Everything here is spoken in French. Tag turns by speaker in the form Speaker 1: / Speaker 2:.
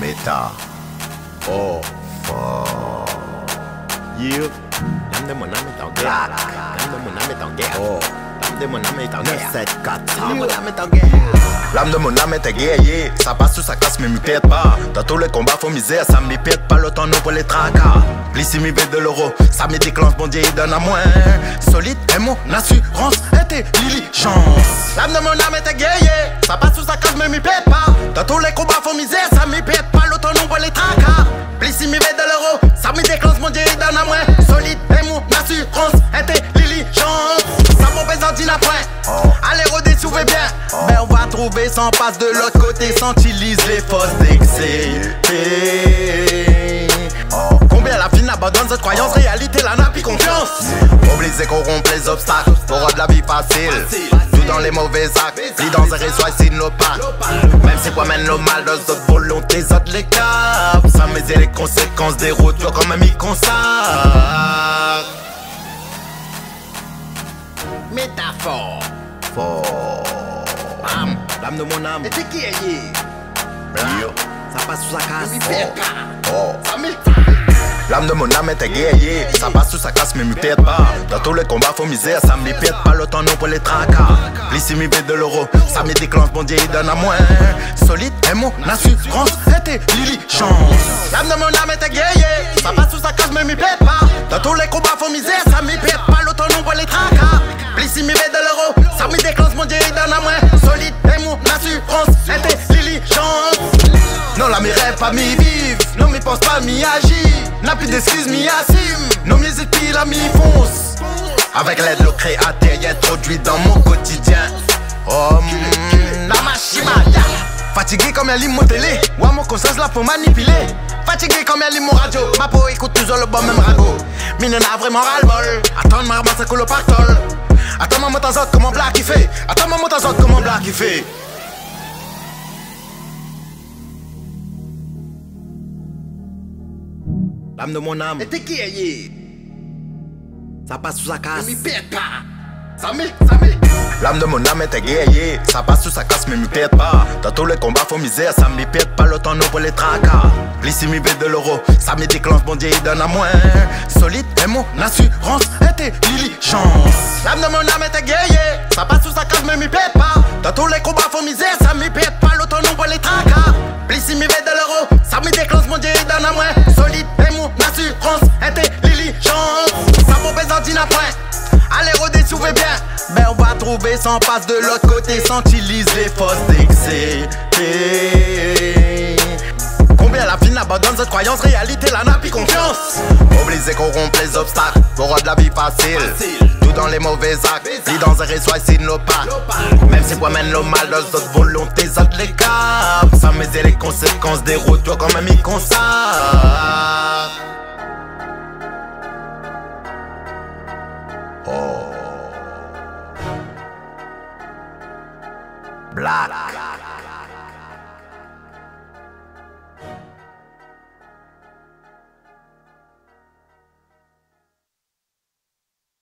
Speaker 1: Meta. Oh, fuck.
Speaker 2: Yeah. Dame de mon âme est en guerre. Dame de mon âme est en guerre.
Speaker 1: Oh.
Speaker 2: Dame de mon âme est en guerre.
Speaker 1: 9, 7, 4,
Speaker 2: Dame de mon âme est.
Speaker 1: L'âme mon âme guerrier, ça passe ou ça casse mais m'y pète pas Dans tous les combats faut miser, ça m'y pète pas le temps non pour les tracas Plissi m'y de l'euro, ça me déclenche mon dieu donne à moins Solide est mon assurance, intelligence L'âme de mon âme était guerrier, ça passe ou ça casse mais m'y pète pas Dans tous les combats faut miser, ça m'y pète pas non pour les tracas. Plissi m'y de l'euro, ça me déclenche mon dieu à moins Solide est mon assurance, intelligence. Ça mon besoin d'une après, allez rodez souvez bien. Ben on va trouver sans passe de l'autre côté sans utilise les forces d'excès Combien la fine abandonne cette croyance la n'a plus confiance Obligé corrompre les obstacles Pour rendre la vie facile Tout dans les mauvais actes Pris dans un réseau pas Même si quoi mène le mal dans d'autres volontés Autres les caps Sans mesurer les conséquences des routes même y consacre
Speaker 2: Métaphore.
Speaker 1: Fort
Speaker 2: Âme. L'âme de mon âme.
Speaker 3: Et qui est?
Speaker 2: Ça passe ou ça casse.
Speaker 1: Oh.
Speaker 3: Ça me
Speaker 1: L'âme de mon âme était guerrier, ça passe ou ça casse mais m'y pas. Dans tous les combats faut miser, ça m'y pète pas. Le temps pour les tracas. Plissi m'y de l'euro, ça me déclenche mon dieu il donne à moins Solide est mon assurance, intelligence. L'âme de mon âme était guerrier, ça passe ou ça casse mais m'y pète pas. Dans tous les combats faut miser, ça m'y pète pas. Le temps pour les tracas. Plissi m'y de l'euro, ça me déclenche mon dieu il donne à moins Solide est mon assurance, intelligence. Non, la mi rêve pas mi vive, non mi pense pas mi agit Plus d'excuses mi assume, mi hésite puis la mi fonce Avec l'aide le créateur y introduit dans mon quotidien. Oh, mm, la machine Fatigué comme elle lit mon télé, ouais mon conscience là pour manipuler. Fatigué comme elle lit mon radio, ma peau écoute toujours le bon même ragot Mine n'a vraiment ras-le-bol, attends ma ramasse coule au pactole Attends maman t'as comment black il fait, attends maman t'as comment black il fait
Speaker 2: L'âme de mon âme.
Speaker 3: Et t'es qui est
Speaker 2: Ça passe ou ça casse.
Speaker 3: Mi pète pas. Ça me ça me
Speaker 1: L'âme de mon âme était guerrier, ça passe ou ça casse mais m'y pète pas. Dans tous les combats faut miser, ça m'y pète pas. Le temps non pour les tracas. Plissi m'y de l'euro, ça me déclenche mon dieu il donne à moins Solide est mon assurance, intelligence. L'âme de mon âme était guerrier, ça passe ou ça casse mais m'y pète pas Dans tous les combats faut miser, ça m'y pète pas temps non pour les tracas. Plissi m'y de l'euro, ça me déclenche mon dieu donne à moins Solide est mon assurance, intelligence. Ça mon besoin d'une après. Allez rodez souvez bien. Ben on va trouver sans passe de l'autre côté Sans utilise les forces d'excès La fine abandonne cette croyance. Réalité la n'a plus confiance. Obligé corrompre les obstacles. Pour rendre la vie facile. Tout dans les mauvais actes. Pris dans un réseau ici nos pas. Même si quoi mène le mal dans d'autres volontés Autres les caps. Sans mesurer les conséquences des Toi quand même y consacre Black.